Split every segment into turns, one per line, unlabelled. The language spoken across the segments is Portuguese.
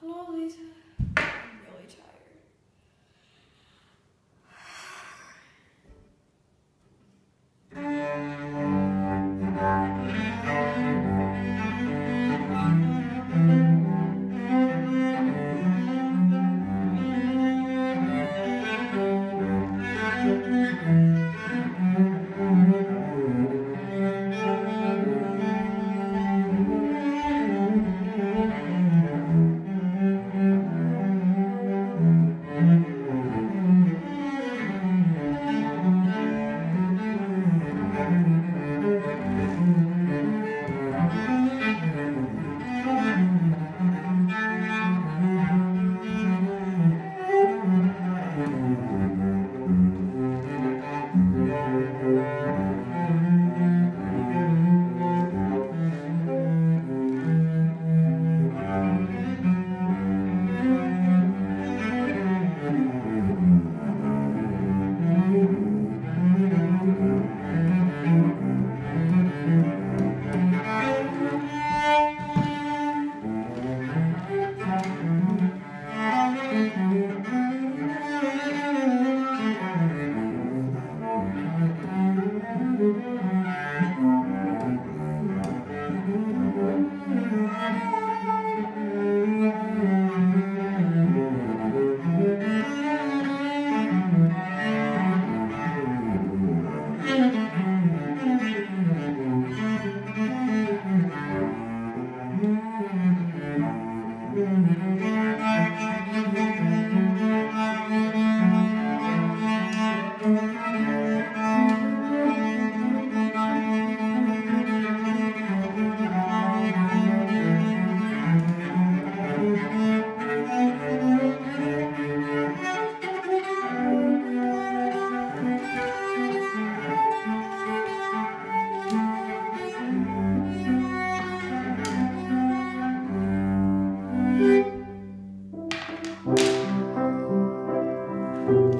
Hello, Lisa.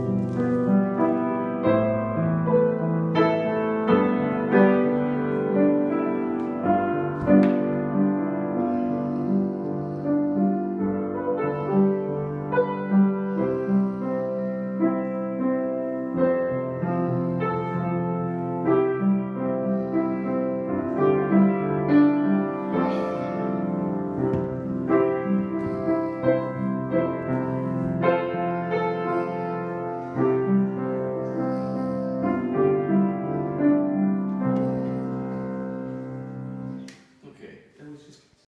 Amen.